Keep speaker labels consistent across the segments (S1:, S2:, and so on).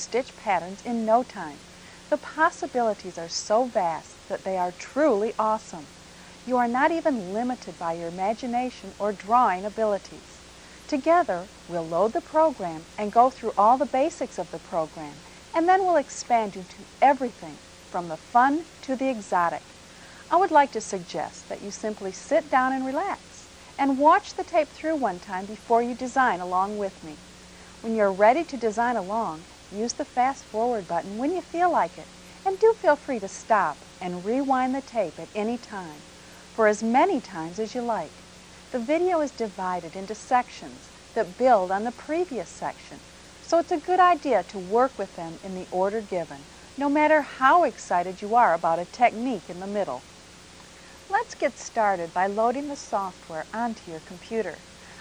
S1: stitch patterns in no time. The possibilities are so vast that they are truly awesome. You are not even limited by your imagination or drawing abilities. Together, we'll load the program and go through all the basics of the program, and then we'll expand you to everything from the fun to the exotic. I would like to suggest that you simply sit down and relax and watch the tape through one time before you design along with me. When you're ready to design along, use the fast forward button when you feel like it, and do feel free to stop and rewind the tape at any time, for as many times as you like. The video is divided into sections that build on the previous section, so it's a good idea to work with them in the order given, no matter how excited you are about a technique in the middle. Let's get started by loading the software onto your computer.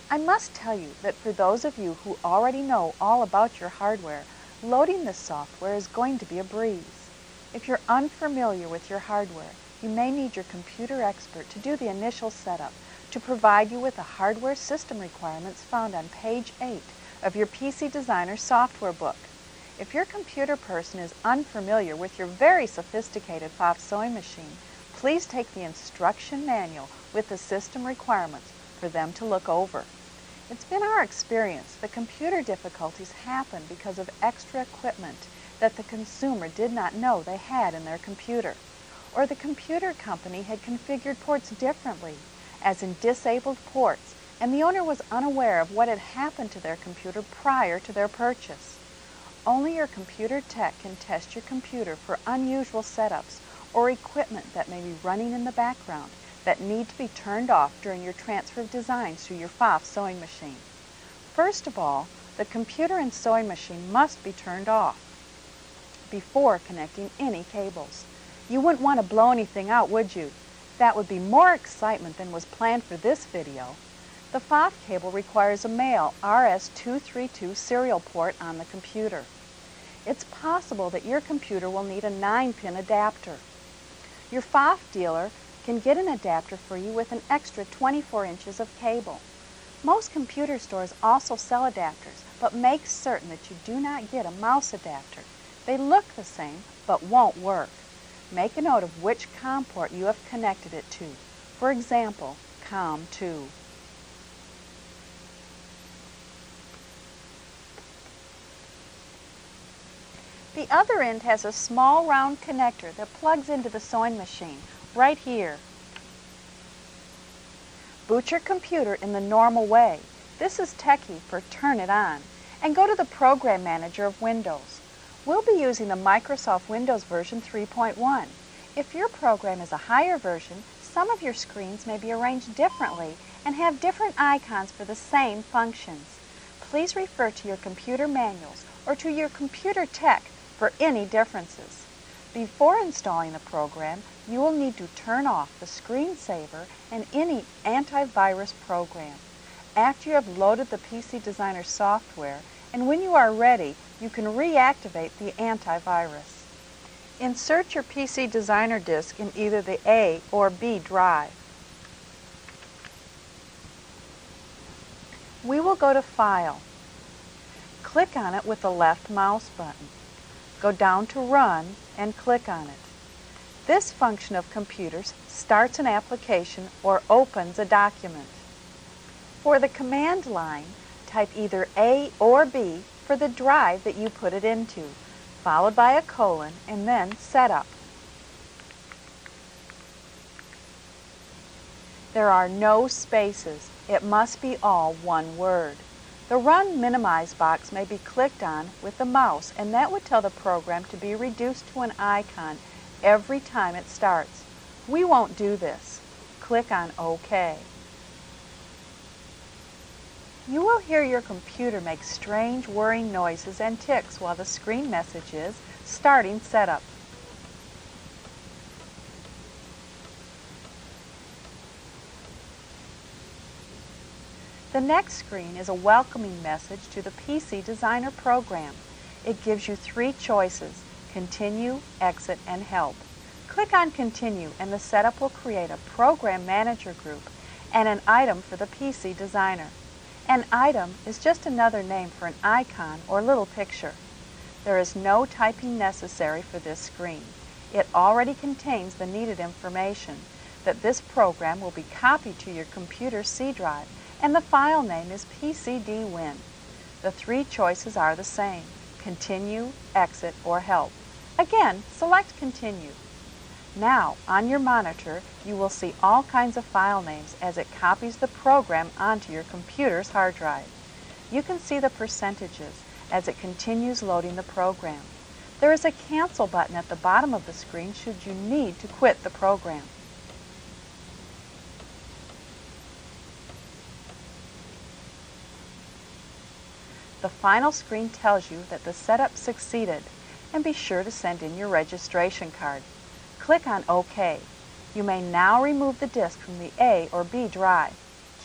S1: I must tell you that for those of you who already know all about your hardware, loading this software is going to be a breeze. If you're unfamiliar with your hardware, you may need your computer expert to do the initial setup to provide you with the hardware system requirements found on page 8 of your PC Designer software book. If your computer person is unfamiliar with your very sophisticated Pfaff sewing machine, please take the instruction manual with the system requirements for them to look over. It's been our experience that computer difficulties happen because of extra equipment that the consumer did not know they had in their computer, or the computer company had configured ports differently, as in disabled ports, and the owner was unaware of what had happened to their computer prior to their purchase. Only your computer tech can test your computer for unusual setups or equipment that may be running in the background that need to be turned off during your transfer of designs to your Pfaff sewing machine. First of all, the computer and sewing machine must be turned off before connecting any cables. You wouldn't want to blow anything out, would you? That would be more excitement than was planned for this video. The Pfaff cable requires a male RS-232 serial port on the computer. It's possible that your computer will need a 9-pin adapter. Your Pfaff dealer can get an adapter for you with an extra 24 inches of cable. Most computer stores also sell adapters, but make certain that you do not get a mouse adapter. They look the same, but won't work. Make a note of which COM port you have connected it to. For example, COM2. The other end has a small round connector that plugs into the sewing machine, right here. Boot your computer in the normal way. This is techie for turn it on. And go to the Program Manager of Windows. We'll be using the Microsoft Windows version 3.1. If your program is a higher version, some of your screens may be arranged differently and have different icons for the same functions. Please refer to your computer manuals or to your computer tech for any differences. Before installing the program, you will need to turn off the screensaver and any antivirus program. After you have loaded the PC Designer software, and when you are ready, you can reactivate the antivirus. Insert your PC Designer disk in either the A or B drive. We will go to File. Click on it with the left mouse button. Go down to Run and click on it. This function of computers starts an application or opens a document. For the command line, type either A or B for the drive that you put it into, followed by a colon and then Setup. There are no spaces. It must be all one word. The Run Minimize box may be clicked on with the mouse and that would tell the program to be reduced to an icon every time it starts. We won't do this. Click on OK. You will hear your computer make strange whirring noises and ticks while the screen message is starting setup. The next screen is a welcoming message to the PC Designer program. It gives you three choices, Continue, Exit, and Help. Click on Continue and the setup will create a Program Manager group and an item for the PC designer. An item is just another name for an icon or little picture. There is no typing necessary for this screen. It already contains the needed information that this program will be copied to your computer C drive and the file name is PCDWin. The three choices are the same, continue, exit, or help. Again, select continue. Now, on your monitor, you will see all kinds of file names as it copies the program onto your computer's hard drive. You can see the percentages as it continues loading the program. There is a cancel button at the bottom of the screen should you need to quit the program. The final screen tells you that the setup succeeded and be sure to send in your registration card. Click on OK. You may now remove the disk from the A or B drive.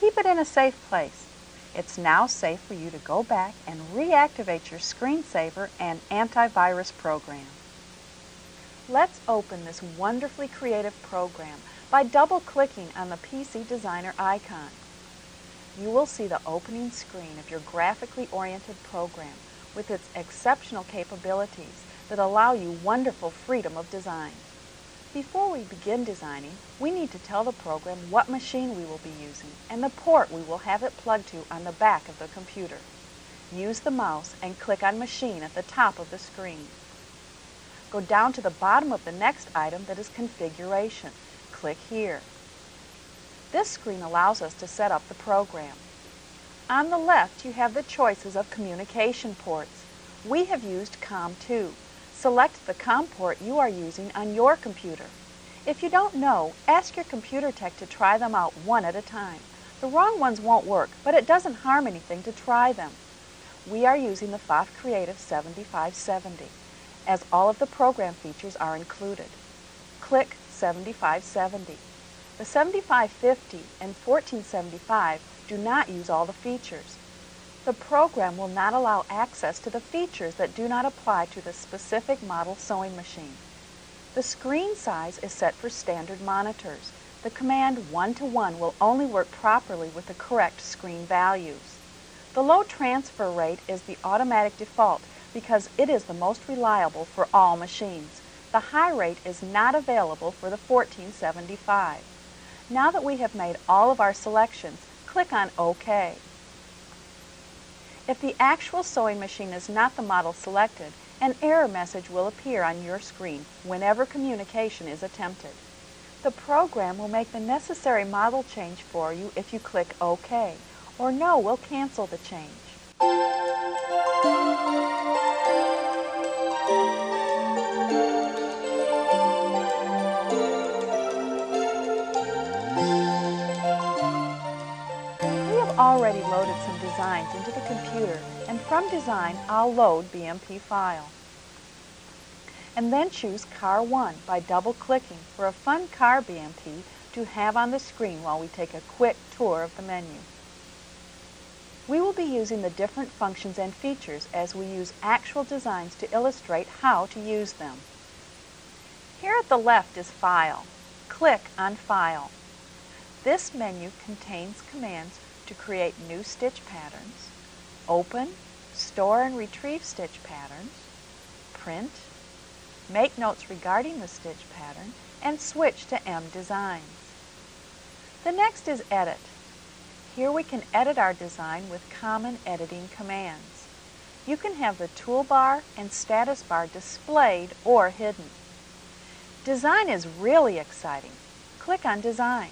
S1: Keep it in a safe place. It's now safe for you to go back and reactivate your screensaver and antivirus program. Let's open this wonderfully creative program by double-clicking on the PC Designer icon you will see the opening screen of your graphically oriented program with its exceptional capabilities that allow you wonderful freedom of design. Before we begin designing, we need to tell the program what machine we will be using and the port we will have it plugged to on the back of the computer. Use the mouse and click on Machine at the top of the screen. Go down to the bottom of the next item that is Configuration. Click here. This screen allows us to set up the program. On the left, you have the choices of communication ports. We have used COM2. Select the COM port you are using on your computer. If you don't know, ask your computer tech to try them out one at a time. The wrong ones won't work, but it doesn't harm anything to try them. We are using the Pfaff Creative 7570, as all of the program features are included. Click 7570. The 7550 and 1475 do not use all the features. The program will not allow access to the features that do not apply to the specific model sewing machine. The screen size is set for standard monitors. The command one-to-one -one will only work properly with the correct screen values. The low transfer rate is the automatic default because it is the most reliable for all machines. The high rate is not available for the 1475. Now that we have made all of our selections, click on OK. If the actual sewing machine is not the model selected, an error message will appear on your screen whenever communication is attempted. The program will make the necessary model change for you if you click OK, or No will cancel the change. We have already loaded some designs computer and from design I'll load BMP file. And then choose Car 1 by double clicking for a fun car BMP to have on the screen while we take a quick tour of the menu. We will be using the different functions and features as we use actual designs to illustrate how to use them. Here at the left is File. Click on File. This menu contains commands to create new stitch patterns, open, store and retrieve stitch patterns, print, make notes regarding the stitch pattern, and switch to M Designs. The next is Edit. Here we can edit our design with common editing commands. You can have the toolbar and status bar displayed or hidden. Design is really exciting. Click on Design.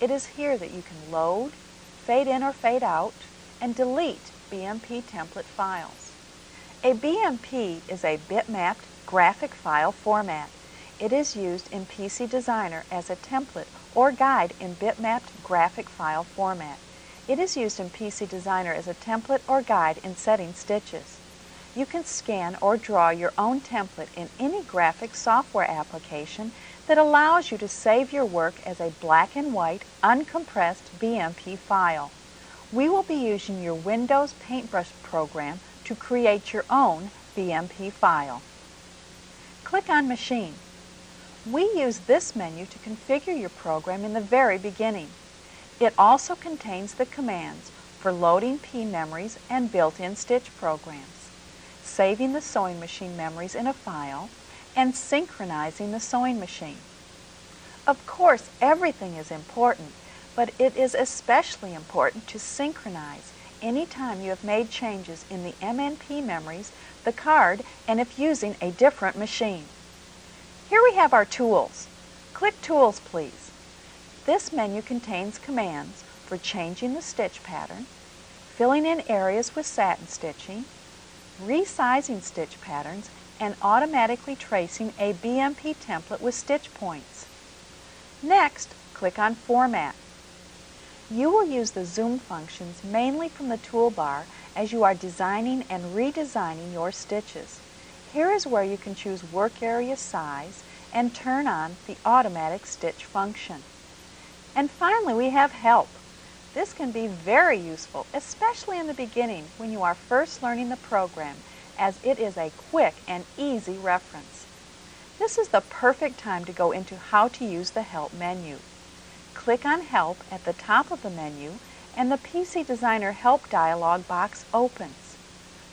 S1: It is here that you can load, fade in or fade out, and delete BMP template files. A BMP is a bitmapped graphic file format. It is used in PC Designer as a template or guide in bitmapped graphic file format. It is used in PC Designer as a template or guide in setting stitches. You can scan or draw your own template in any graphic software application that allows you to save your work as a black and white, uncompressed BMP file. We will be using your Windows Paintbrush program to create your own BMP file. Click on Machine. We use this menu to configure your program in the very beginning. It also contains the commands for loading P memories and built-in stitch programs, saving the sewing machine memories in a file, and synchronizing the sewing machine. Of course, everything is important, but it is especially important to synchronize any time you have made changes in the MNP memories, the card, and if using a different machine. Here we have our tools. Click Tools, please. This menu contains commands for changing the stitch pattern, filling in areas with satin stitching, resizing stitch patterns, and automatically tracing a BMP template with stitch points. Next, click on Format. You will use the zoom functions mainly from the toolbar as you are designing and redesigning your stitches. Here is where you can choose work area size and turn on the automatic stitch function. And finally we have help. This can be very useful, especially in the beginning when you are first learning the program as it is a quick and easy reference. This is the perfect time to go into how to use the Help menu. Click on Help at the top of the menu and the PC Designer Help dialog box opens.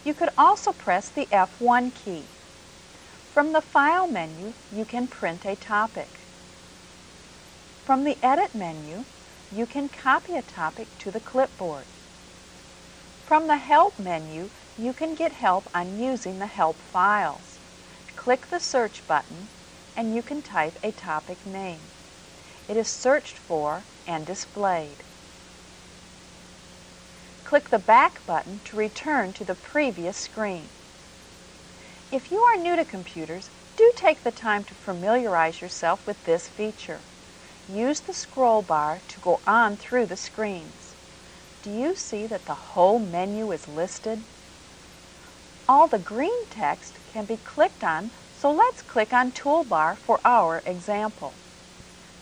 S1: You could also press the F1 key. From the File menu, you can print a topic. From the Edit menu, you can copy a topic to the clipboard. From the Help menu, you can get help on using the Help files. Click the Search button and you can type a topic name. It is searched for and displayed. Click the Back button to return to the previous screen. If you are new to computers, do take the time to familiarize yourself with this feature. Use the scroll bar to go on through the screens. Do you see that the whole menu is listed? All the green text can be clicked on, so let's click on Toolbar for our example.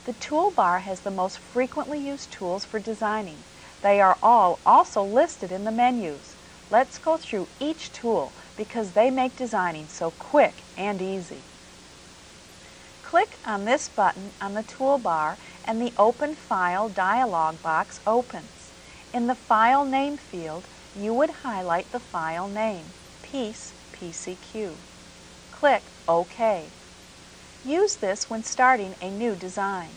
S1: The toolbar has the most frequently used tools for designing. They are all also listed in the menus. Let's go through each tool because they make designing so quick and easy. Click on this button on the toolbar and the Open File dialog box opens. In the File Name field, you would highlight the file name, Piece PCQ. Click OK. Use this when starting a new design.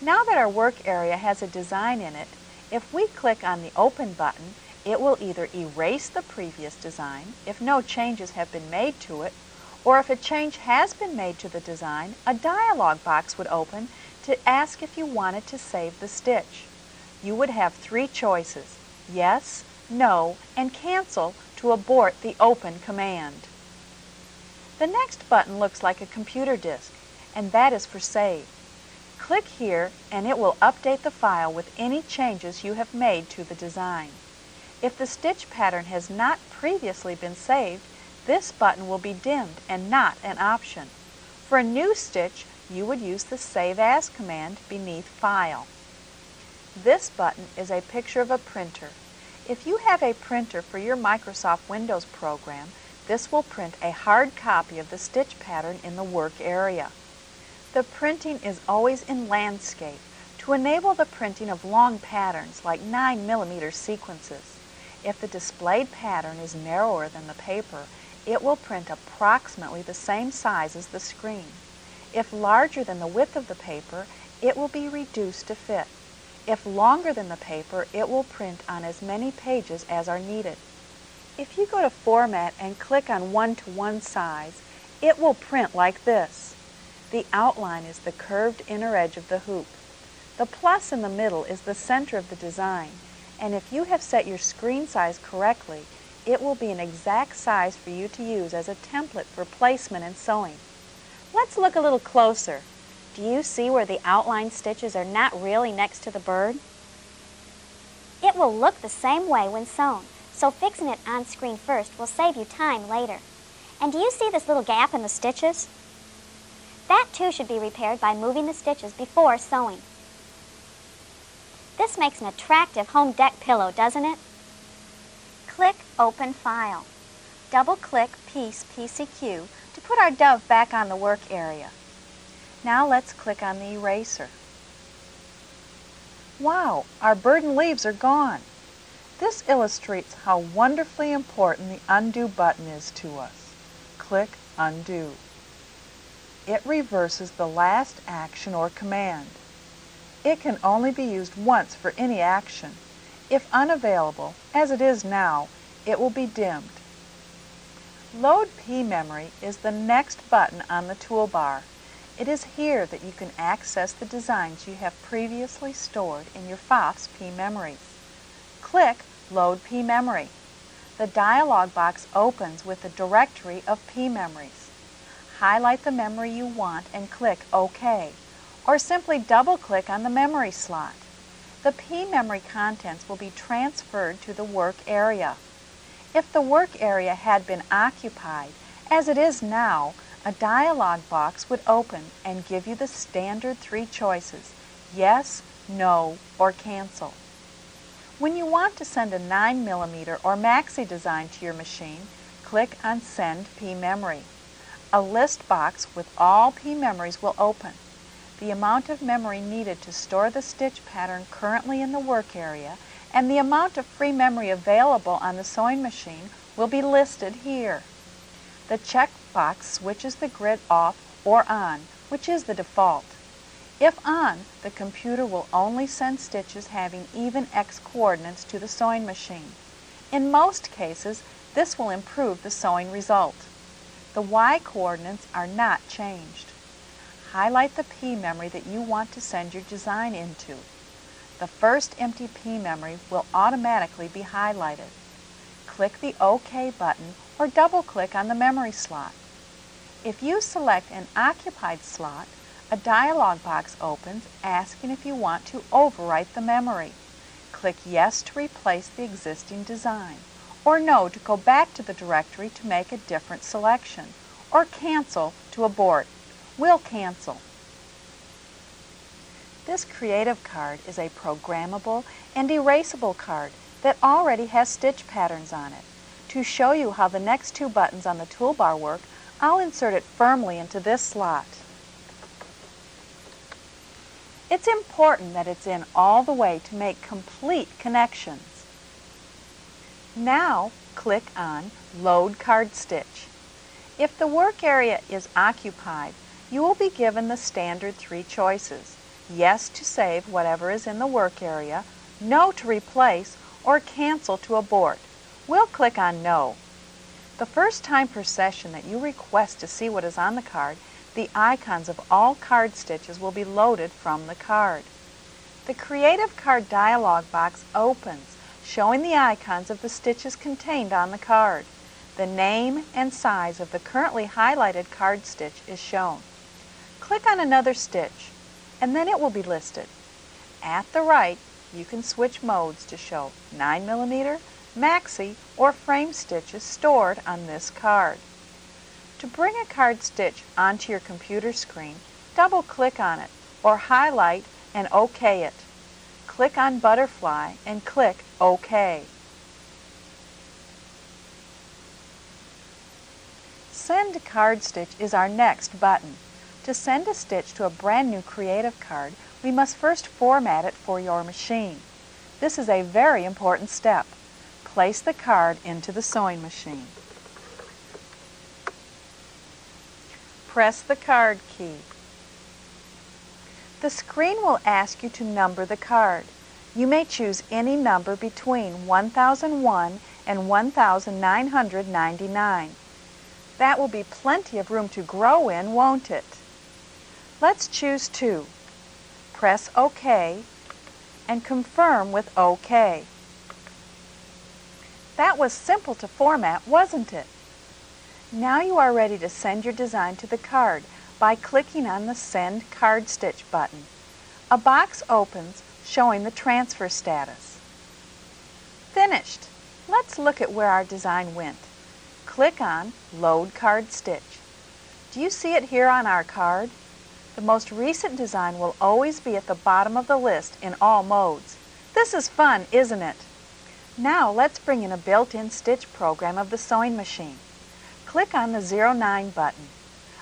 S1: Now that our work area has a design in it, if we click on the Open button, it will either erase the previous design if no changes have been made to it, or if a change has been made to the design, a dialog box would open to ask if you wanted to save the stitch. You would have three choices, yes, no, and cancel to abort the open command. The next button looks like a computer disk, and that is for Save. Click here and it will update the file with any changes you have made to the design. If the stitch pattern has not previously been saved, this button will be dimmed and not an option. For a new stitch, you would use the Save As command beneath File. This button is a picture of a printer. If you have a printer for your Microsoft Windows program, this will print a hard copy of the stitch pattern in the work area. The printing is always in landscape to enable the printing of long patterns like 9 millimeter sequences. If the displayed pattern is narrower than the paper, it will print approximately the same size as the screen. If larger than the width of the paper, it will be reduced to fit. If longer than the paper, it will print on as many pages as are needed. If you go to Format and click on one-to-one -one size, it will print like this. The outline is the curved inner edge of the hoop. The plus in the middle is the center of the design, and if you have set your screen size correctly, it will be an exact size for you to use as a template for placement and sewing. Let's look a little closer.
S2: Do you see where the outline stitches are not really next to the bird? It will look the same way when sewn so fixing it on screen first will save you time later. And do you see this little gap in the stitches? That too should be repaired by moving the stitches before sewing. This makes an attractive home deck pillow, doesn't it? Click Open File. Double-click Piece PCQ to put our dove back on the work area.
S1: Now let's click on the eraser. Wow, our burden leaves are gone. This illustrates how wonderfully important the undo button is to us. Click Undo. It reverses the last action or command. It can only be used once for any action. If unavailable, as it is now, it will be dimmed. Load P Memory is the next button on the toolbar. It is here that you can access the designs you have previously stored in your Pfaff's P memories. Click Load P Memory. The dialog box opens with the directory of P memories. Highlight the memory you want and click OK, or simply double-click on the memory slot. The P memory contents will be transferred to the work area. If the work area had been occupied, as it is now, a dialog box would open and give you the standard three choices, yes, no, or cancel. When you want to send a 9mm or Maxi design to your machine, click on Send P Memory. A list box with all P memories will open. The amount of memory needed to store the stitch pattern currently in the work area and the amount of free memory available on the sewing machine will be listed here. The checkbox switches the grid off or on, which is the default. If on, the computer will only send stitches having even X coordinates to the sewing machine. In most cases, this will improve the sewing result. The Y coordinates are not changed. Highlight the P memory that you want to send your design into the first empty P memory will automatically be highlighted. Click the OK button or double-click on the memory slot. If you select an occupied slot, a dialog box opens asking if you want to overwrite the memory. Click Yes to replace the existing design, or No to go back to the directory to make a different selection, or Cancel to abort. We'll cancel. This Creative card is a programmable and erasable card that already has stitch patterns on it. To show you how the next two buttons on the toolbar work, I'll insert it firmly into this slot. It's important that it's in all the way to make complete connections. Now click on Load Card Stitch. If the work area is occupied, you will be given the standard three choices yes to save whatever is in the work area, no to replace, or cancel to abort. We'll click on no. The first time per session that you request to see what is on the card, the icons of all card stitches will be loaded from the card. The Creative Card dialog box opens, showing the icons of the stitches contained on the card. The name and size of the currently highlighted card stitch is shown. Click on another stitch and then it will be listed. At the right, you can switch modes to show 9mm, maxi, or frame stitches stored on this card. To bring a card stitch onto your computer screen, double-click on it or highlight and OK it. Click on Butterfly and click OK. Send Card Stitch is our next button. To send a stitch to a brand new Creative card, we must first format it for your machine. This is a very important step. Place the card into the sewing machine. Press the card key. The screen will ask you to number the card. You may choose any number between 1001 and 1999. That will be plenty of room to grow in, won't it? Let's choose 2. Press OK and confirm with OK. That was simple to format, wasn't it? Now you are ready to send your design to the card by clicking on the Send Card Stitch button. A box opens showing the transfer status. Finished! Let's look at where our design went. Click on Load Card Stitch. Do you see it here on our card? The most recent design will always be at the bottom of the list in all modes. This is fun, isn't it? Now let's bring in a built-in stitch program of the sewing machine. Click on the 09 button.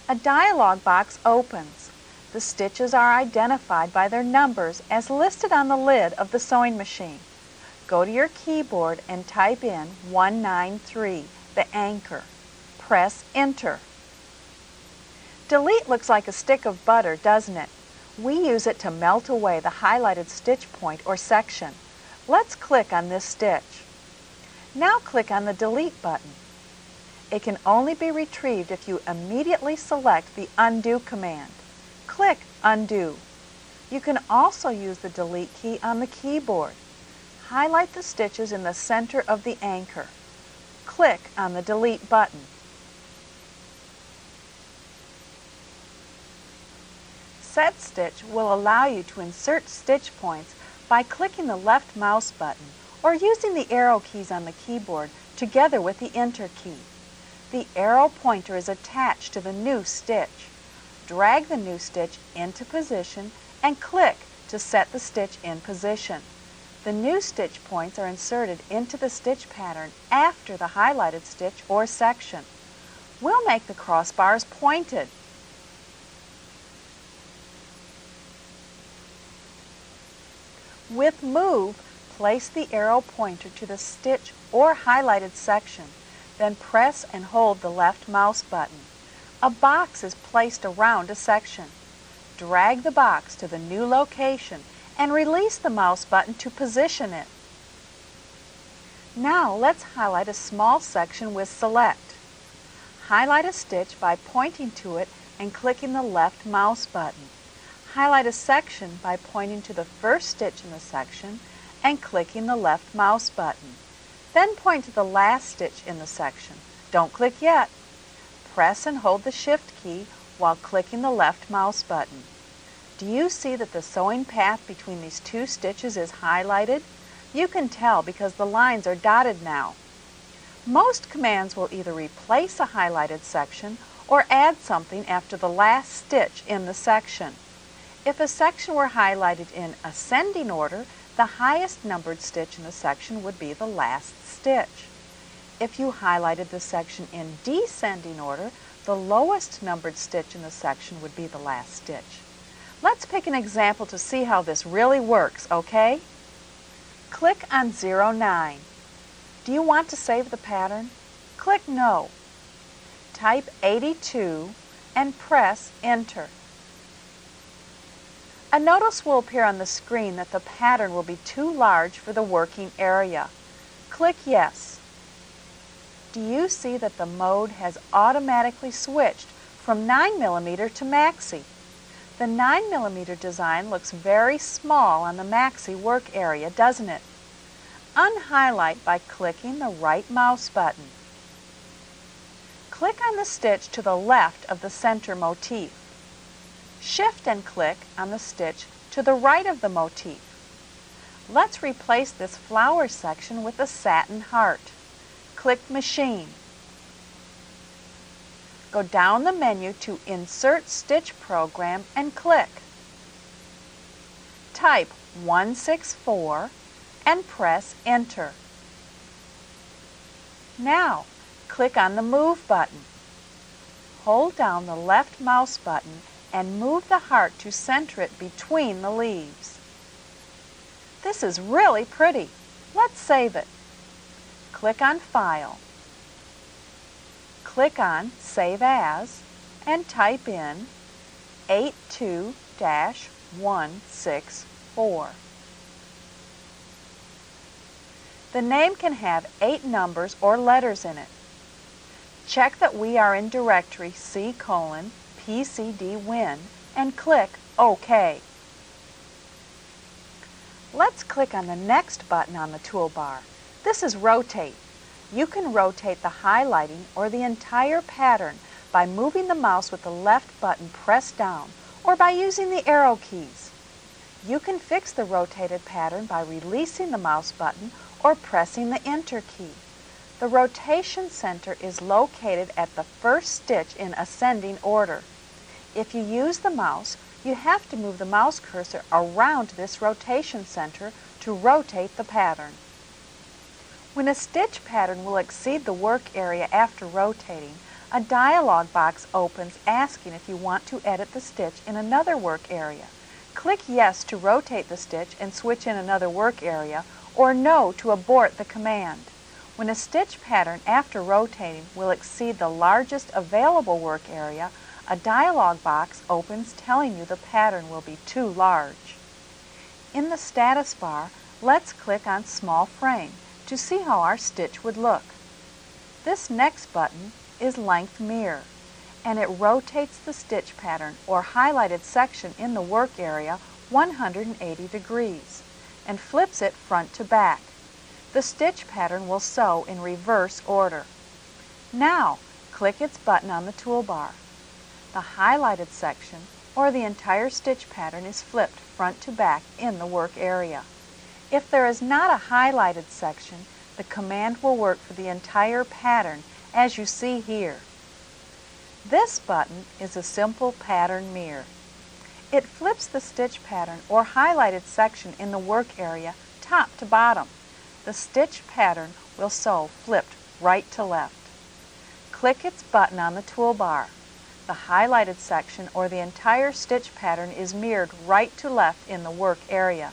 S1: A dialog box opens. The stitches are identified by their numbers as listed on the lid of the sewing machine. Go to your keyboard and type in 193, the anchor. Press enter. Delete looks like a stick of butter, doesn't it? We use it to melt away the highlighted stitch point or section. Let's click on this stitch. Now click on the delete button. It can only be retrieved if you immediately select the undo command. Click undo. You can also use the delete key on the keyboard. Highlight the stitches in the center of the anchor. Click on the delete button. Set Stitch will allow you to insert stitch points by clicking the left mouse button or using the arrow keys on the keyboard together with the Enter key. The arrow pointer is attached to the new stitch. Drag the new stitch into position and click to set the stitch in position. The new stitch points are inserted into the stitch pattern after the highlighted stitch or section. We'll make the crossbars pointed. With Move, place the arrow pointer to the stitch or highlighted section, then press and hold the left mouse button. A box is placed around a section. Drag the box to the new location and release the mouse button to position it. Now let's highlight a small section with Select. Highlight a stitch by pointing to it and clicking the left mouse button. Highlight a section by pointing to the first stitch in the section and clicking the left mouse button. Then point to the last stitch in the section. Don't click yet. Press and hold the Shift key while clicking the left mouse button. Do you see that the sewing path between these two stitches is highlighted? You can tell because the lines are dotted now. Most commands will either replace a highlighted section or add something after the last stitch in the section. If a section were highlighted in ascending order, the highest numbered stitch in the section would be the last stitch. If you highlighted the section in descending order, the lowest numbered stitch in the section would be the last stitch. Let's pick an example to see how this really works, okay? Click on 09. Do you want to save the pattern? Click No. Type 82 and press Enter. A notice will appear on the screen that the pattern will be too large for the working area. Click Yes. Do you see that the mode has automatically switched from 9mm to Maxi? The 9mm design looks very small on the Maxi work area, doesn't it? Unhighlight by clicking the right mouse button. Click on the stitch to the left of the center motif. Shift and click on the stitch to the right of the motif. Let's replace this flower section with a satin heart. Click Machine. Go down the menu to Insert Stitch Program and click. Type 164 and press Enter. Now, click on the Move button. Hold down the left mouse button and move the heart to center it between the leaves. This is really pretty. Let's save it. Click on File. Click on Save As and type in 82-164. The name can have eight numbers or letters in it. Check that we are in directory C colon PCD Win and click OK. Let's click on the next button on the toolbar. This is Rotate. You can rotate the highlighting or the entire pattern by moving the mouse with the left button pressed down or by using the arrow keys. You can fix the rotated pattern by releasing the mouse button or pressing the Enter key. The rotation center is located at the first stitch in ascending order. If you use the mouse, you have to move the mouse cursor around this rotation center to rotate the pattern. When a stitch pattern will exceed the work area after rotating, a dialog box opens asking if you want to edit the stitch in another work area. Click Yes to rotate the stitch and switch in another work area, or No to abort the command. When a stitch pattern after rotating will exceed the largest available work area, a dialog box opens telling you the pattern will be too large. In the status bar, let's click on Small Frame to see how our stitch would look. This next button is Length Mirror, and it rotates the stitch pattern or highlighted section in the work area 180 degrees and flips it front to back. The stitch pattern will sew in reverse order. Now, click its button on the toolbar. The highlighted section or the entire stitch pattern is flipped front to back in the work area. If there is not a highlighted section, the command will work for the entire pattern as you see here. This button is a simple pattern mirror. It flips the stitch pattern or highlighted section in the work area top to bottom the stitch pattern will sew flipped right to left. Click its button on the toolbar. The highlighted section or the entire stitch pattern is mirrored right to left in the work area.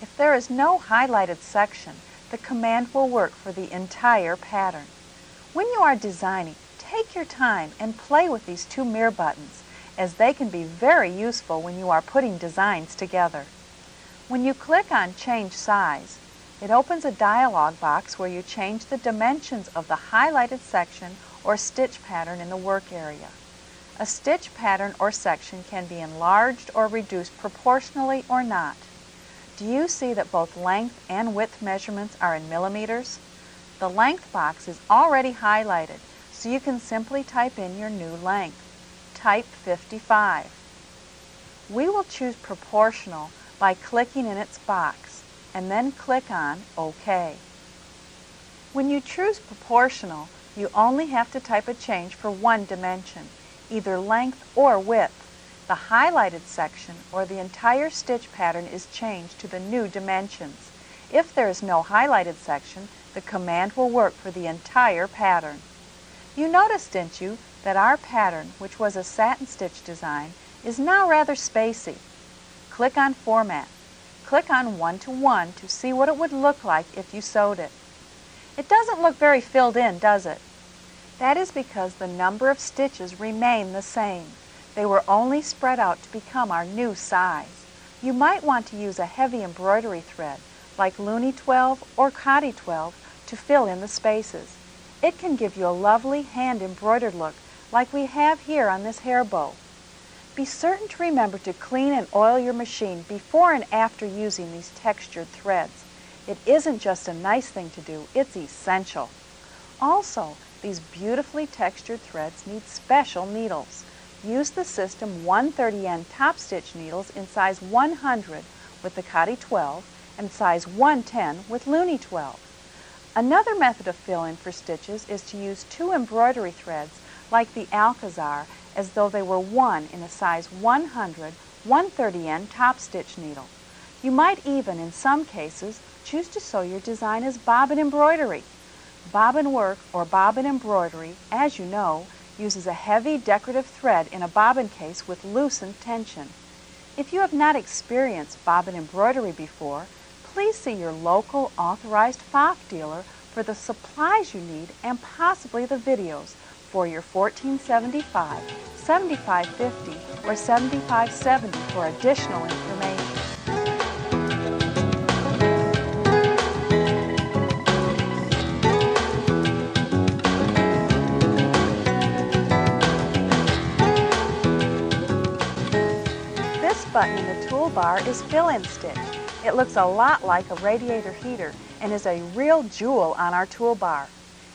S1: If there is no highlighted section, the command will work for the entire pattern. When you are designing, take your time and play with these two mirror buttons as they can be very useful when you are putting designs together. When you click on Change Size, it opens a dialog box where you change the dimensions of the highlighted section or stitch pattern in the work area. A stitch pattern or section can be enlarged or reduced proportionally or not. Do you see that both length and width measurements are in millimeters? The length box is already highlighted, so you can simply type in your new length. Type 55. We will choose proportional by clicking in its box and then click on OK. When you choose proportional, you only have to type a change for one dimension, either length or width. The highlighted section or the entire stitch pattern is changed to the new dimensions. If there is no highlighted section, the command will work for the entire pattern. You noticed, didn't you, that our pattern, which was a satin stitch design, is now rather spacey. Click on Format Click on one-to-one -one to see what it would look like if you sewed it. It doesn't look very filled in, does it? That is because the number of stitches remain the same. They were only spread out to become our new size. You might want to use a heavy embroidery thread, like Looney 12 or Cotty 12, to fill in the spaces. It can give you a lovely hand embroidered look like we have here on this hair bow. Be certain to remember to clean and oil your machine before and after using these textured threads. It isn't just a nice thing to do, it's essential. Also, these beautifully textured threads need special needles. Use the System 130N top stitch needles in size 100 with the Cotty 12 and size 110 with Looney 12. Another method of fill-in for stitches is to use two embroidery threads like the Alcazar as though they were one in a size 100 130N top stitch needle. You might even, in some cases, choose to sew your design as bobbin embroidery. Bobbin work or bobbin embroidery, as you know, uses a heavy decorative thread in a bobbin case with loosened tension. If you have not experienced bobbin embroidery before, please see your local authorized Pfaff dealer for the supplies you need and possibly the videos for your 1475, 7550, or 7570 for additional information. Button in the toolbar is fill-in stitch. It looks a lot like a radiator heater and is a real jewel on our toolbar.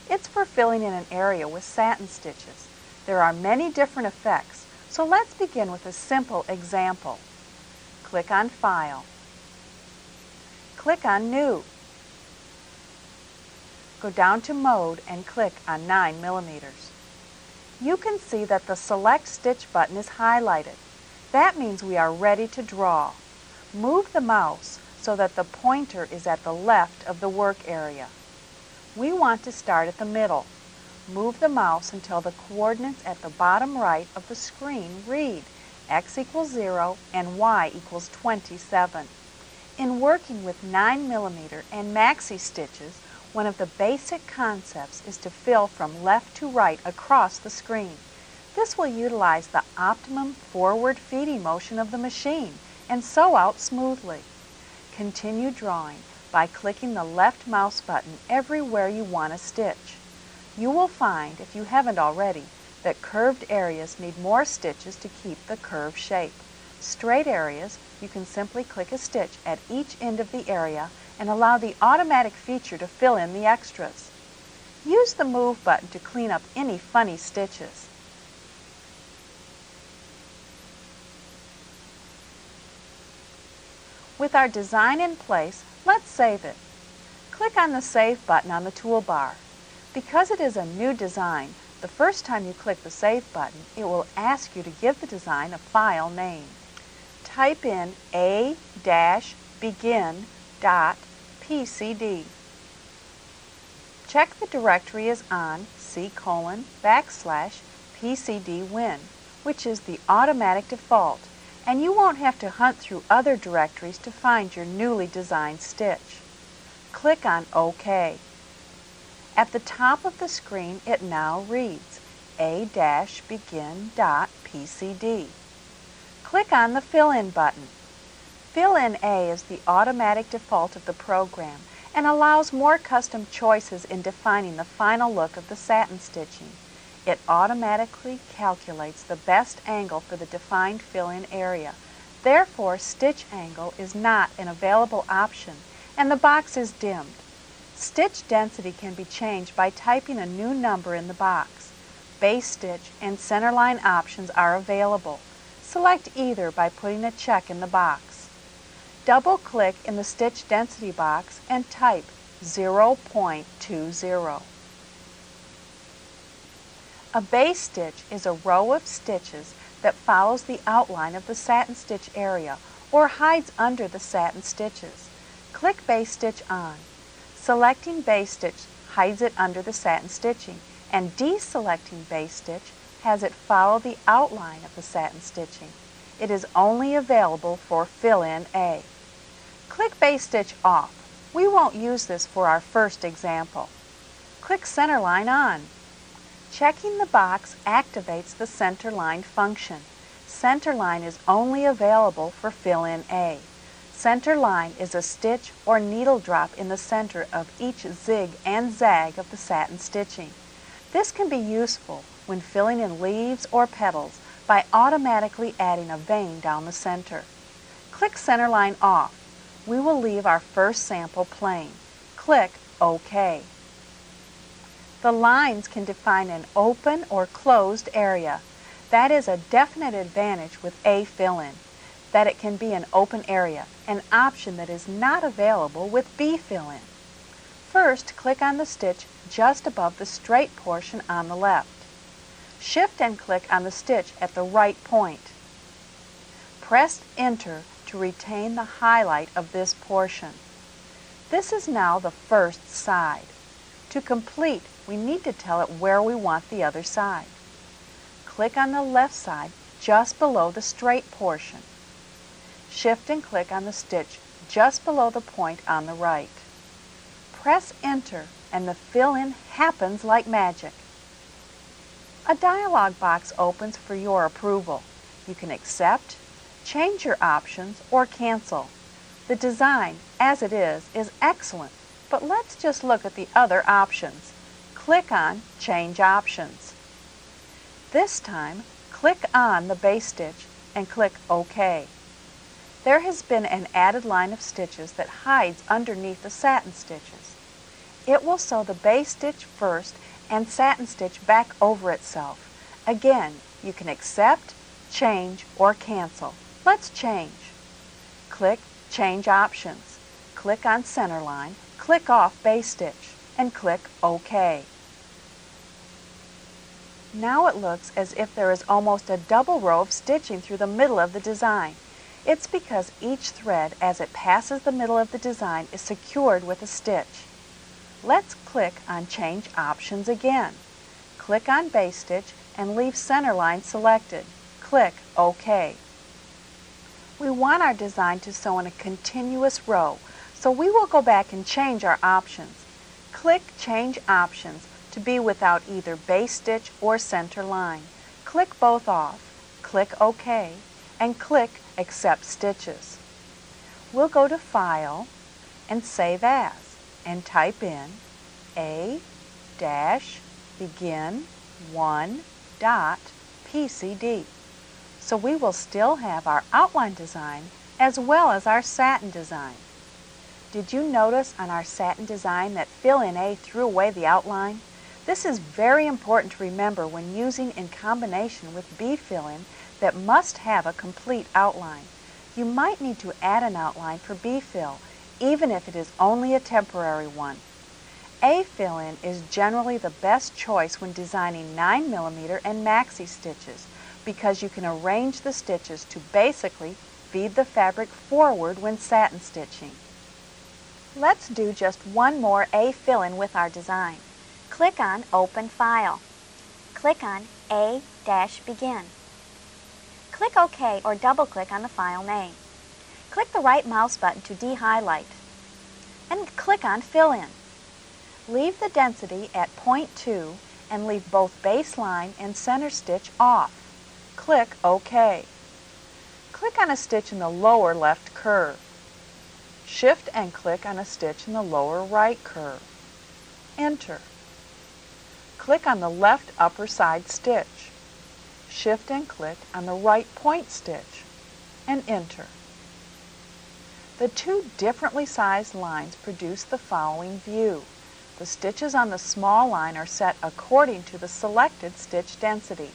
S1: It's for filling in an area with satin stitches. There are many different effects, so let's begin with a simple example. Click on File. Click on New. Go down to Mode and click on 9 millimeters. You can see that the Select Stitch button is highlighted. That means we are ready to draw. Move the mouse so that the pointer is at the left of the work area we want to start at the middle. move the mouse until the coordinates at the bottom right of the screen read x equals 0 and y equals 27. In working with 9mm and maxi stitches, one of the basic concepts is to fill from left to right across the screen. This will utilize the optimum forward feeding motion of the machine and sew out smoothly. Continue drawing by clicking the left mouse button everywhere you want to stitch. You will find, if you haven't already, that curved areas need more stitches to keep the curve shape. Straight areas, you can simply click a stitch at each end of the area and allow the automatic feature to fill in the extras. Use the Move button to clean up any funny stitches. With our design in place, let's save it. Click on the Save button on the toolbar. Because it is a new design, the first time you click the Save button, it will ask you to give the design a file name. Type in a-begin.pcd. Check the directory is on C colon backslash pcdwin, which is the automatic default and you won't have to hunt through other directories to find your newly designed stitch. Click on OK. At the top of the screen it now reads a-begin.pcd. Click on the Fill In button. Fill In A is the automatic default of the program and allows more custom choices in defining the final look of the satin stitching. It automatically calculates the best angle for the defined fill-in area. Therefore, stitch angle is not an available option and the box is dimmed. Stitch density can be changed by typing a new number in the box. Base stitch and centerline options are available. Select either by putting a check in the box. Double-click in the stitch density box and type 0.20. A base stitch is a row of stitches that follows the outline of the satin stitch area or hides under the satin stitches. Click base stitch on. Selecting base stitch hides it under the satin stitching and deselecting base stitch has it follow the outline of the satin stitching. It is only available for fill-in A. Click base stitch off. We won't use this for our first example. Click center line on. Checking the box activates the centerline function. Centerline is only available for fill-in A. Centerline is a stitch or needle drop in the center of each zig and zag of the satin stitching. This can be useful when filling in leaves or petals by automatically adding a vein down the center. Click centerline off. We will leave our first sample plain. Click OK. The lines can define an open or closed area. That is a definite advantage with A fill-in, that it can be an open area, an option that is not available with B fill-in. First, click on the stitch just above the straight portion on the left. Shift and click on the stitch at the right point. Press Enter to retain the highlight of this portion. This is now the first side. To complete, we need to tell it where we want the other side. Click on the left side just below the straight portion. Shift and click on the stitch just below the point on the right. Press Enter and the fill-in happens like magic. A dialog box opens for your approval. You can accept, change your options, or cancel. The design, as it is, is excellent. But let's just look at the other options. Click on Change Options. This time, click on the base stitch and click OK. There has been an added line of stitches that hides underneath the satin stitches. It will sew the base stitch first and satin stitch back over itself. Again, you can accept, change, or cancel. Let's change. Click Change Options. Click on Centerline click off base stitch and click OK. Now it looks as if there is almost a double row of stitching through the middle of the design. It's because each thread as it passes the middle of the design is secured with a stitch. Let's click on Change Options again. click on base stitch and leave center line selected. Click OK. We want our design to sew in a continuous row, so we will go back and change our options. Click Change Options to be without either base stitch or center line. Click both off, click OK, and click Accept Stitches. We'll go to File and Save As and type in A dash begin 1 dot PCD. So we will still have our outline design as well as our satin design. Did you notice on our satin design that fill in A threw away the outline? This is very important to remember when using in combination with B fill-in that must have a complete outline. You might need to add an outline for B fill, even if it is only a temporary one. A fill-in is generally the best choice when designing 9mm and maxi stitches because you can arrange the stitches to basically feed the fabric forward when satin stitching. Let's do just one more A fill-in with our design. Click on Open File. Click on A-Begin. Click OK or double-click on the file name. Click the right mouse button to de-highlight. And click on Fill In. Leave the density at 0.2 and leave both baseline and center stitch off. Click OK. Click on a stitch in the lower left curve. Shift and click on a stitch in the lower right curve. Enter. Click on the left upper side stitch. Shift and click on the right point stitch and enter. The two differently sized lines produce the following view. The stitches on the small line are set according to the selected stitch density.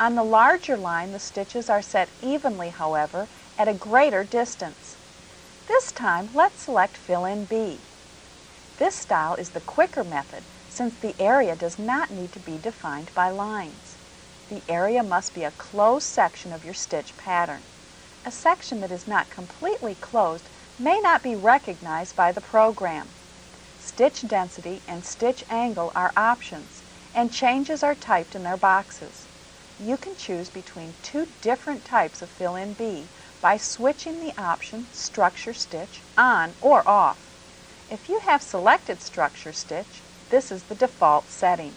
S1: On the larger line, the stitches are set evenly, however, at a greater distance. This time, let's select Fill in B. This style is the quicker method since the area does not need to be defined by lines. The area must be a closed section of your stitch pattern. A section that is not completely closed may not be recognized by the program. Stitch density and stitch angle are options, and changes are typed in their boxes. You can choose between two different types of fill-in B by switching the option Structure Stitch on or off. If you have selected Structure Stitch, this is the default setting.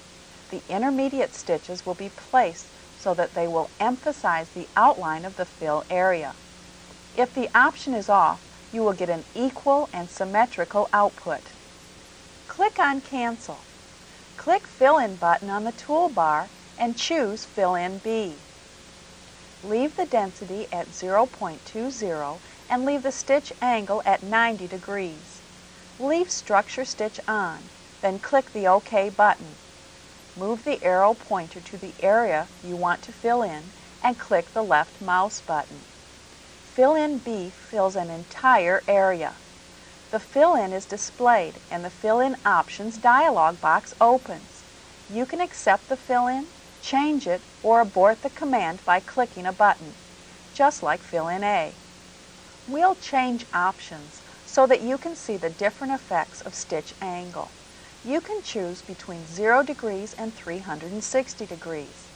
S1: The intermediate stitches will be placed so that they will emphasize the outline of the fill area. If the option is off, you will get an equal and symmetrical output. Click on Cancel. Click Fill In button on the toolbar and choose Fill In B. Leave the density at 0.20 and leave the stitch angle at 90 degrees. Leave Structure Stitch on, then click the OK button. Move the arrow pointer to the area you want to fill in and click the left mouse button. Fill in B fills an entire area. The fill-in is displayed and the fill-in options dialog box opens. You can accept the fill-in, change it, or abort the command by clicking a button, just like fill-in A. We'll change options so that you can see the different effects of stitch angle. You can choose between 0 degrees and 360 degrees.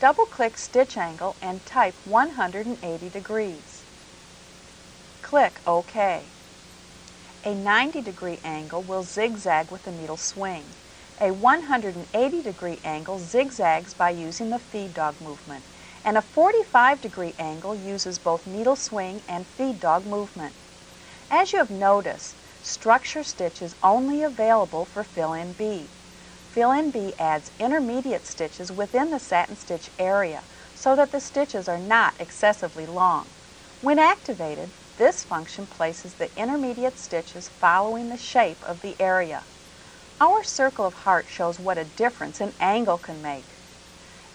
S1: Double-click stitch angle and type 180 degrees. Click OK. A 90 degree angle will zigzag with the needle swing. A 180 degree angle zigzags by using the feed dog movement. And a 45 degree angle uses both needle swing and feed dog movement. As you have noticed, structure stitch is only available for fill-in B. Fill-in B adds intermediate stitches within the satin stitch area so that the stitches are not excessively long. When activated, this function places the intermediate stitches following the shape of the area. Our circle of heart shows what a difference an angle can make.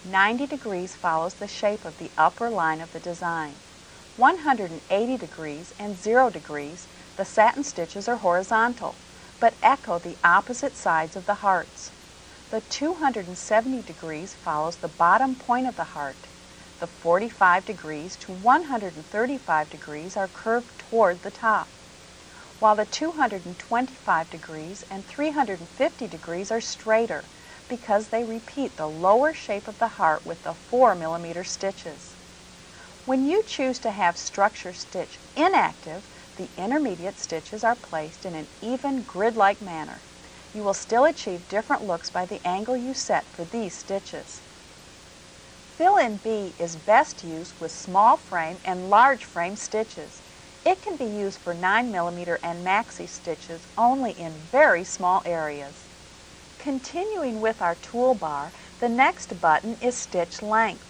S1: 90 degrees follows the shape of the upper line of the design. 180 degrees and 0 degrees, the satin stitches are horizontal, but echo the opposite sides of the hearts. The 270 degrees follows the bottom point of the heart. The 45 degrees to 135 degrees are curved toward the top, while the 225 degrees and 350 degrees are straighter. because they repeat the lower shape of the heart with the 4 millimeter stitches. When you choose to have structure stitch inactive, the intermediate stitches are placed in an even grid-like manner. You will still achieve different looks by the angle you set for these stitches. Fill-in B is best used with small frame and large frame stitches. It can be used for 9mm and maxi stitches only in very small areas. Continuing with our toolbar, the next button is Stitch Length.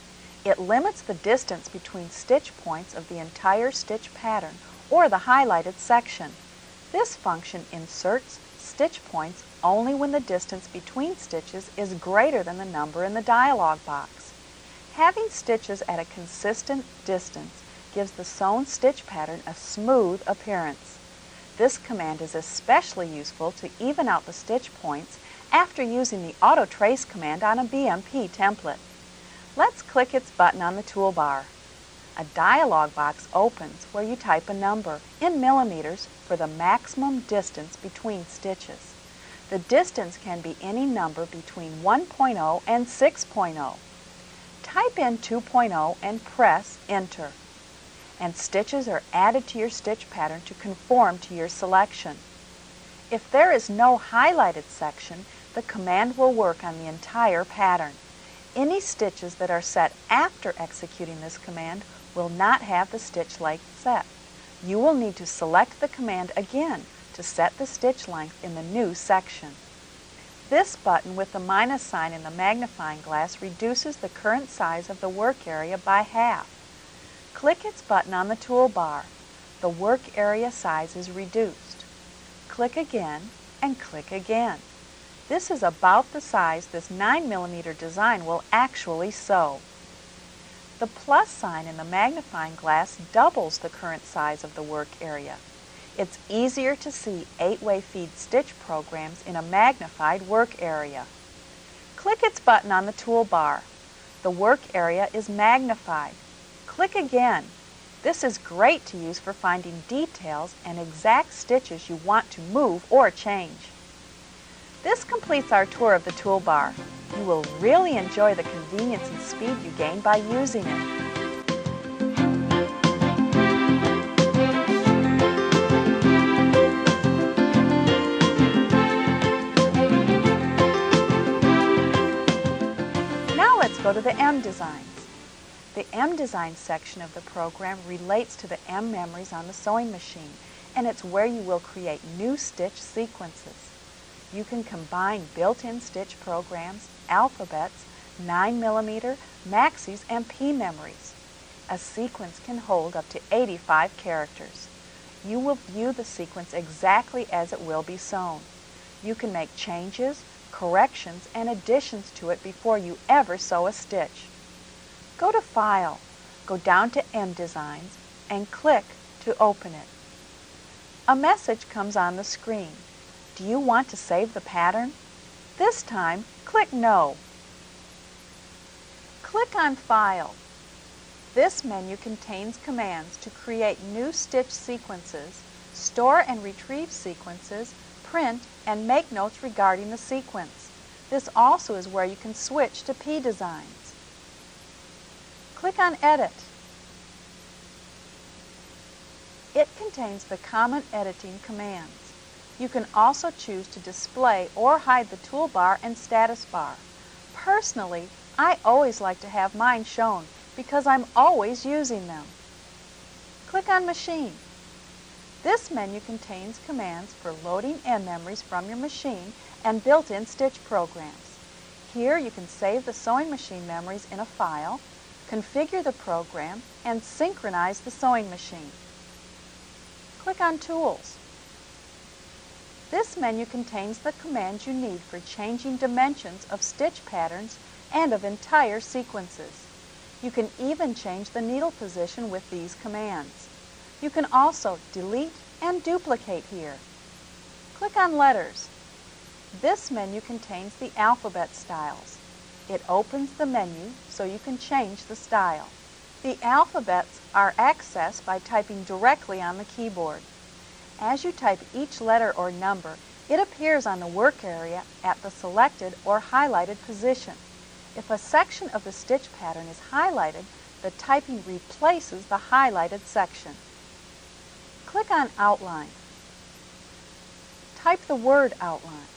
S1: It limits the distance between stitch points of the entire stitch pattern or the highlighted section. This function inserts stitch points only when the distance between stitches is greater than the number in the dialog box. Having stitches at a consistent distance gives the sewn stitch pattern a smooth appearance. This command is especially useful to even out the stitch points after using the Auto Trace command on a BMP template. Let's click its button on the toolbar. A dialog box opens where you type a number in millimeters for the maximum distance between stitches. The distance can be any number between 1.0 and 6.0. Type in 2.0 and press Enter. And stitches are added to your stitch pattern to conform to your selection. If there is no highlighted section, the command will work on the entire pattern. Any stitches that are set after executing this command will not have the stitch length set. You will need to select the command again to set the stitch length in the new section. This button with the minus sign in the magnifying glass reduces the current size of the work area by half. Click its button on the toolbar. The work area size is reduced. Click again and click again. This is about the size this 9 millimeter design will actually sew. The plus sign in the magnifying glass doubles the current size of the work area. It's easier to see 8-way feed stitch programs in a magnified work area. Click its button on the toolbar. The work area is magnified. Click again. This is great to use for finding details and exact stitches you want to move or change. This completes our tour of the toolbar. You will really enjoy the convenience and speed you gain by using it. Now let's go to the M designs. The M design section of the program relates to the M memories on the sewing machine, and it's where you will create new stitch sequences. You can combine built-in stitch programs, alphabets, 9mm, maxis, and P memories. A sequence can hold up to 85 characters. You will view the sequence exactly as it will be sewn. You can make changes, corrections, and additions to it before you ever sew a stitch. Go to File, go down to M Designs, and click to open it. A message comes on the screen. Do you want to save the pattern? This time, click No. Click on File. This menu contains commands to create new stitch sequences, store and retrieve sequences, print, and make notes regarding the sequence. This also is where you can switch to P designs. Click on Edit. It contains the common editing commands. You can also choose to display or hide the toolbar and status bar. Personally, I always like to have mine shown because I'm always using them. Click on Machine. This menu contains commands for loading M memories from your machine and built-in stitch programs. Here you can save the sewing machine memories in a file, configure the program, and synchronize the sewing machine. Click on Tools. This menu contains the commands you need for changing dimensions of stitch patterns and of entire sequences. You can even change the needle position with these commands. You can also delete and duplicate here. Click on Letters. This menu contains the alphabet styles. It opens the menu so you can change the style. The alphabets are accessed by typing directly on the keyboard. As you type each letter or number, It appears on the work area at the selected or highlighted position. If a section of the stitch pattern is highlighted, the typing replaces the highlighted section. Click on Outline. Type the word outline.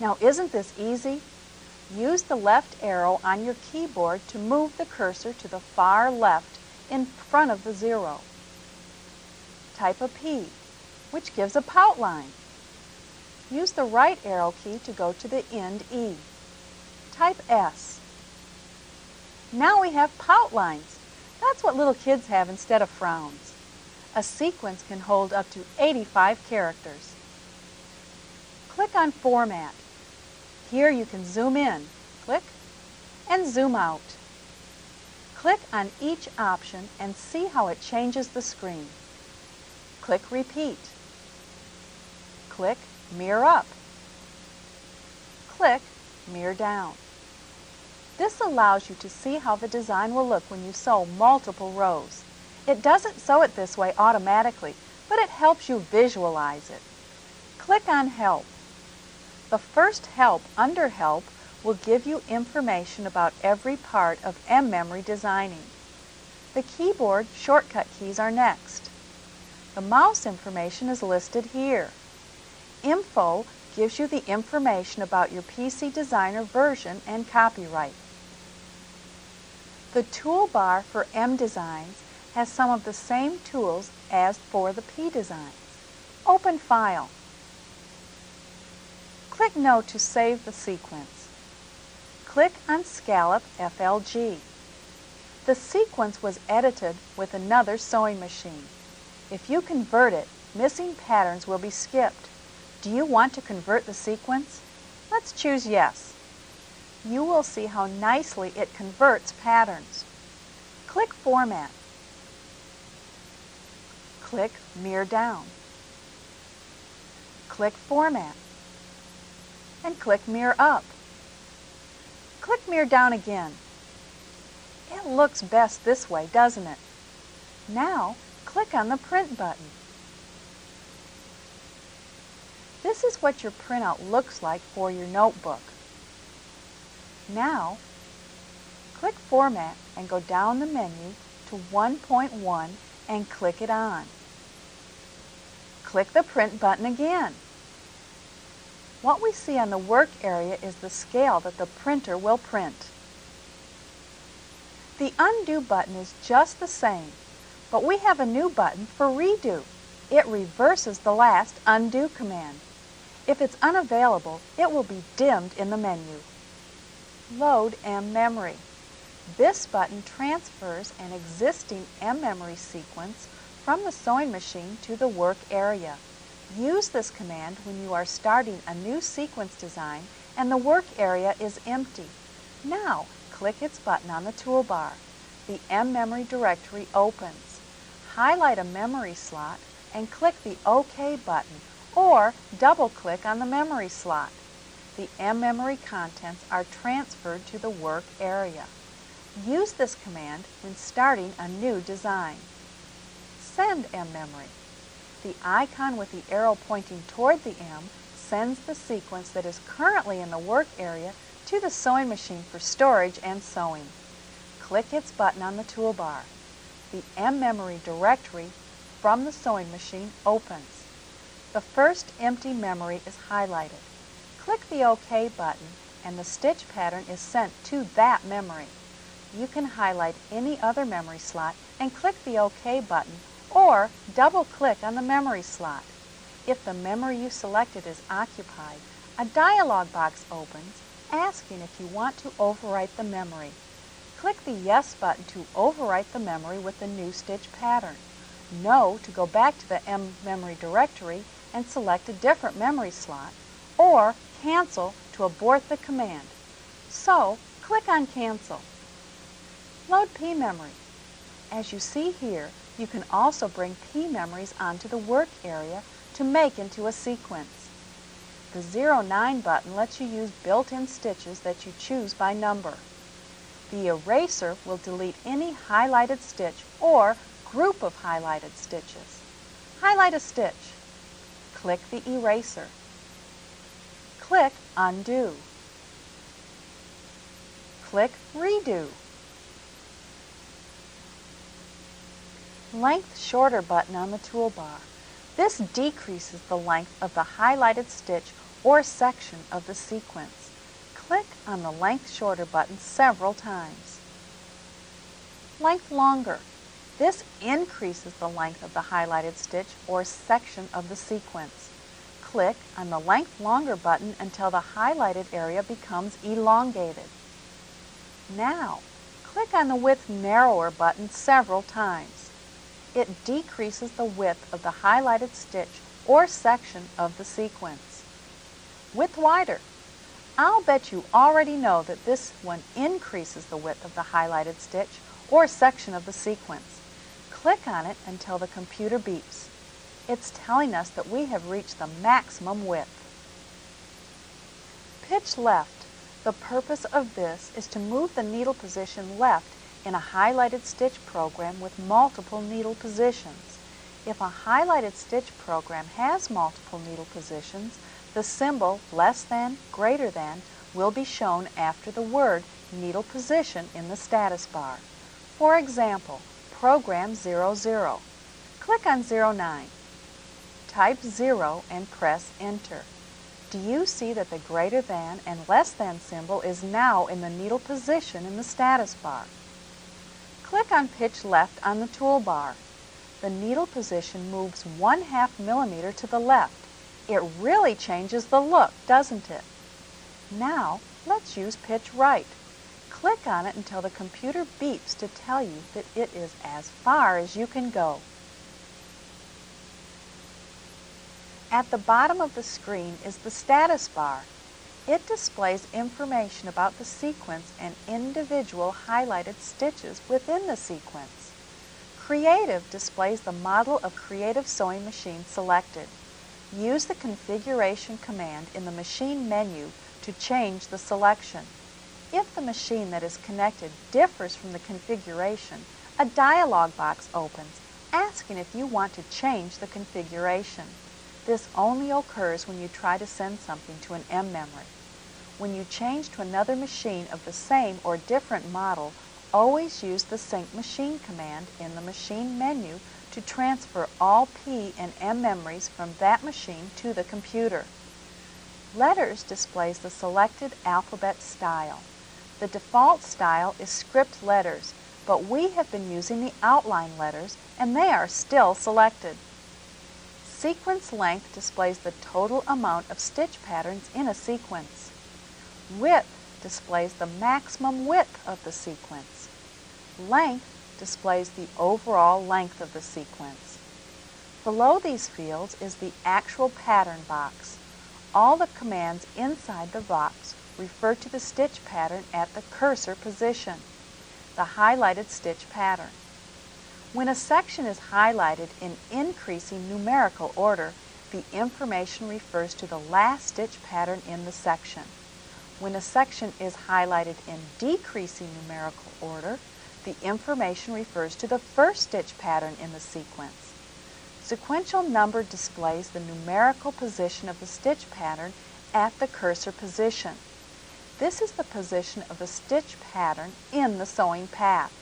S1: Now isn't this easy? Use the left arrow on your keyboard to move the cursor to the far left in front of the zero. Type a P, which gives a pout line. Use the right arrow key to go to the end E. Type S. Now we have pout lines. That's what little kids have instead of frowns. A sequence can hold up to 85 characters. Click on Format. Here you can zoom in, click, and zoom out. Click on each option and see how it changes the screen. Click Repeat. Click Mirror Up. Click Mirror Down. This allows you to see how the design will look when you sew multiple rows. It doesn't sew it this way automatically, but it helps you visualize it. Click on Help. The first help under Help will give you information about every part of M-Memory designing. The keyboard shortcut keys are next. The mouse information is listed here. Info gives you the information about your PC Designer version and copyright. The toolbar for M Designs has some of the same tools as for the P Designs. Open File. Click No to save the sequence. Click on Scallop FLG. The sequence was edited with another sewing machine. If you convert it, missing patterns will be skipped. Do you want to convert the sequence? Let's choose Yes. You will see how nicely it converts patterns. Click Format. Click Mirror Down. Click Format and click Mirror Up. Click Mirror Down again. It looks best this way, doesn't it? Now, click on the Print button. This is what your printout looks like for your notebook. Now, click Format and go down the menu to 1.1 and click it on. Click the Print button again. What we see on the work area is the scale that the printer will print. The Undo button is just the same, but we have a new button for Redo. It reverses the last Undo command. If it's unavailable, it will be dimmed in the menu. Load M memory. This button transfers an existing M memory sequence from the sewing machine to the work area. Use this command when you are starting a new sequence design and the work area is empty. Now, click its button on the toolbar. The M-Memory directory opens. Highlight a memory slot and click the OK button or double-click on the memory slot. The M-Memory contents are transferred to the work area. Use this command when starting a new design. Send M-Memory. The icon with the arrow pointing toward the M sends the sequence that is currently in the work area to the sewing machine for storage and sewing. Click its button on the toolbar. The M-Memory directory from the sewing machine opens. The first empty memory is highlighted. Click the OK button and the stitch pattern is sent to that memory. You can highlight any other memory slot and click the OK button or double-click on the memory slot. If the memory you selected is occupied, a dialog box opens asking if you want to overwrite the memory. Click the Yes button to overwrite the memory with the new stitch pattern. No to go back to the M memory directory and select a different memory slot, or Cancel to abort the command. So, click on Cancel. Load P memory. As you see here, you can also bring P memories onto the work area to make into a sequence. The 09 button lets you use built-in stitches that you choose by number. The eraser will delete any highlighted stitch or group of highlighted stitches. Highlight a stitch. Click the eraser. Click Undo. Click Redo. Length Shorter button on the toolbar. This decreases the length of the highlighted stitch or section of the sequence. Click on the Length Shorter button several times. Length Longer. This increases the length of the highlighted stitch or section of the sequence. Click on the Length Longer button until the highlighted area becomes elongated. Now, click on the Width Narrower button several times. It decreases the width of the highlighted stitch or section of the sequence. Width Wider. I'll bet you already know that this one increases the width of the highlighted stitch or section of the sequence. Click on it until the computer beeps. It's telling us that we have reached the maximum width. Pitch left. The purpose of this is to move the needle position left in a highlighted stitch program with multiple needle positions. If a highlighted stitch program has multiple needle positions, the symbol less than, greater than will be shown after the word needle position in the status bar. For example, program 00. Click on 09. Type 0 and press enter. Do you see that the greater than and less than symbol is now in the needle position in the status bar? Click on pitch left on the toolbar. The needle position moves one half millimeter to the left. It really changes the look, doesn't it? Now, let's use pitch right. Click on it until the computer beeps to tell you that it is as far as you can go. At the bottom of the screen is the status bar. It displays information about the sequence and individual highlighted stitches within the sequence. Creative displays the model of Creative Sewing Machine selected. Use the configuration command in the machine menu to change the selection. If the machine that is connected differs from the configuration, a dialog box opens asking if you want to change the configuration. This only occurs when you try to send something to an M-memory. When you change to another machine of the same or different model, always use the Sync Machine command in the machine menu to transfer all P and M memories from that machine to the computer. Letters displays the selected alphabet style. The default style is script letters, but we have been using the outline letters and they are still selected. Sequence length displays the total amount of stitch patterns in a sequence. Width displays the maximum width of the sequence. Length displays the overall length of the sequence. Below these fields is the actual pattern box. All the commands inside the box refer to the stitch pattern at the cursor position, the highlighted stitch pattern. When a section is highlighted in increasing numerical order, the information refers to the last stitch pattern in the section. When a section is highlighted in decreasing numerical order, the information refers to the first stitch pattern in the sequence. Sequential number displays the numerical position of the stitch pattern at the cursor position. This is the position of the stitch pattern in the sewing path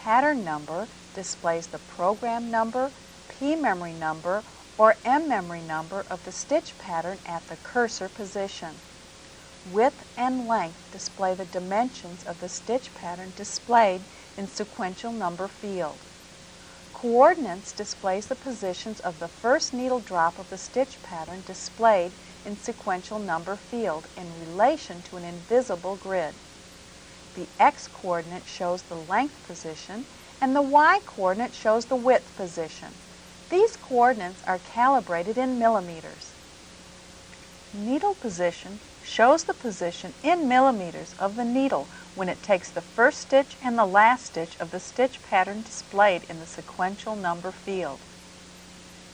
S1: pattern number displays the program number, P memory number, or M memory number of the stitch pattern at the cursor position. Width and length display the dimensions of the stitch pattern displayed in sequential number field. Coordinates displays the positions of the first needle drop of the stitch pattern displayed in sequential number field in relation to an invisible grid. The x-coordinate shows the length position and the y-coordinate shows the width position. These coordinates are calibrated in millimeters. Needle position shows the position in millimeters of the needle when it takes the first stitch and the last stitch of the stitch pattern displayed in the sequential number field.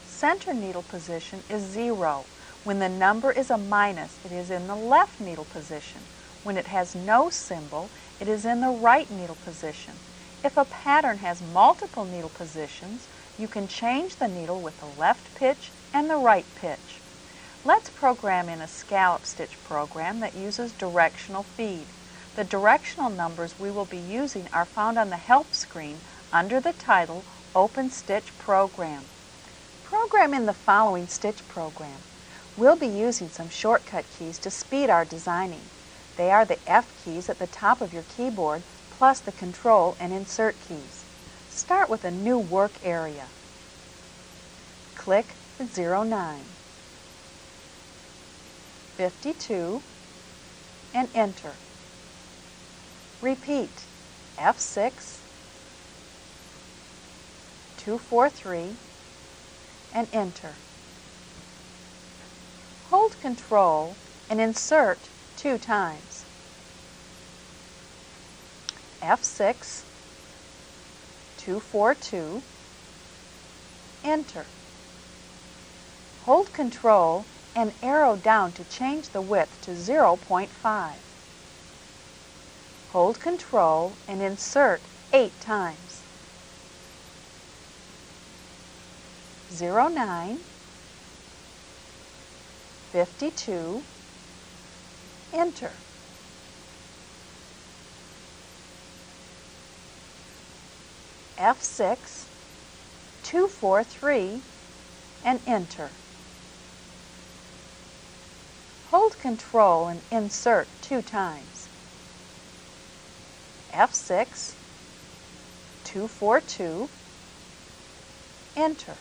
S1: Center needle position is zero. When the number is a minus, it is in the left needle position. When it has no symbol, it is in the right needle position. If a pattern has multiple needle positions, You can change the needle with the left pitch and the right pitch. Let's program in a scallop stitch program that uses directional feed. The directional numbers we will be using are found on the help screen under the title Open Stitch Program. Program in the following stitch program. We'll be using some shortcut keys to speed our designing. They are the F keys at the top of your keyboard plus the Control and Insert keys. Start with a new work area. Click 09, 52, and enter. Repeat F6, 243, and enter. Hold Control and insert two times. F6, 242, enter. Hold Control and arrow down to change the width to 0.5. Hold Control and insert 8 times. 09, 52, enter. F6, 243, and enter. Hold Control and insert two times. F6, 242, enter.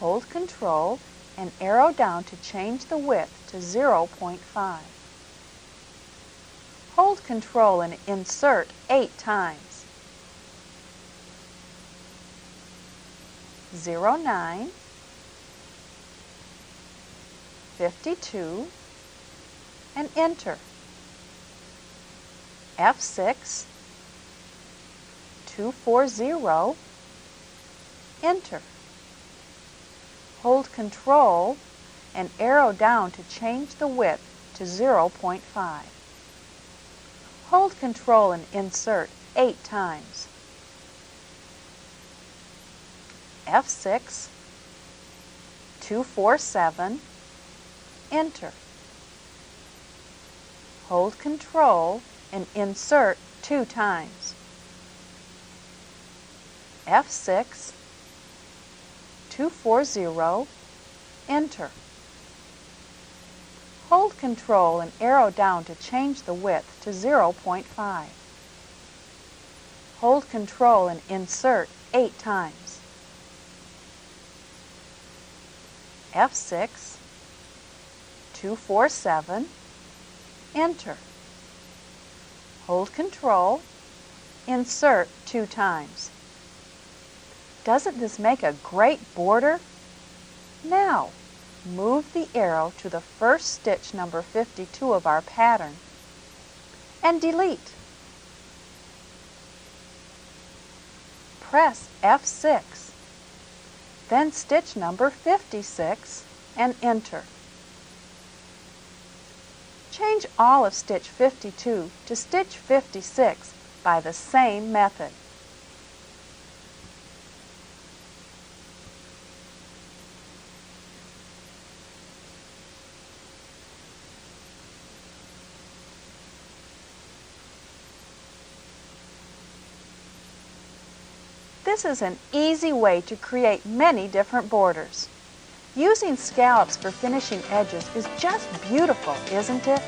S1: Hold Control and arrow down to change the width to 0.5. Hold Control and insert eight times. 09, 52, and enter. F6, 240, enter. Hold Control and arrow down to change the width to 0.5. Hold Control and insert 8 times. F6, 247, enter. Hold Control and insert 2 times. F6, 240, enter. Hold Control and arrow down to change the width to 0.5. Hold Control and insert 8 times. F6, 247, enter. Hold Control, insert 2 times. Doesn't this make a great border? Now, move the arrow to the first stitch number 52 of our pattern and delete. Press F6, then stitch number 56 and enter. Change all of stitch 52 to stitch 56 by the same method. This is an easy way to create many different borders. Using scallops for finishing edges is just beautiful, isn't it?